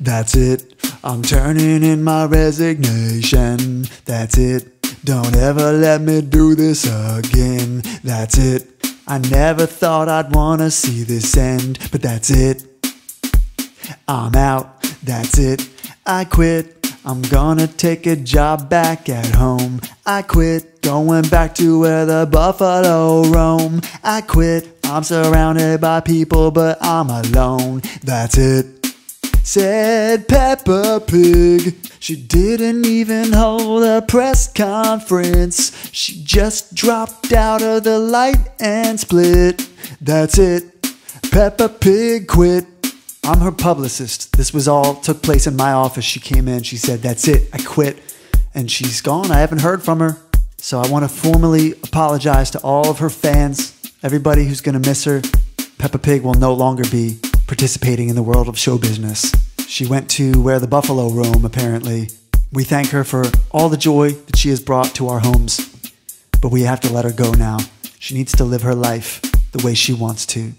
That's it. I'm turning in my resignation. That's it. Don't ever let me do this again. That's it. I never thought I'd wanna see this end, but that's it. I'm out. That's it. I quit. I'm gonna take a job back at home. I quit. Going back to where the buffalo roam. I quit. I'm surrounded by people, but I'm alone. That's it. Said Peppa Pig. She didn't even hold a press conference. She just dropped out of the light and split. That's it. Peppa Pig quit. I'm her publicist. This was all took place in my office. She came in. She said, "That's it. I quit." And she's gone. I haven't heard from her. So I want to formally apologize to all of her fans, everybody who's going to miss her. Peppa Pig will no longer be participating in the world of show business. She went to where the buffalo roam, apparently. We thank her for all the joy that she has brought to our homes, but we have to let her go now. She needs to live her life the way she wants to.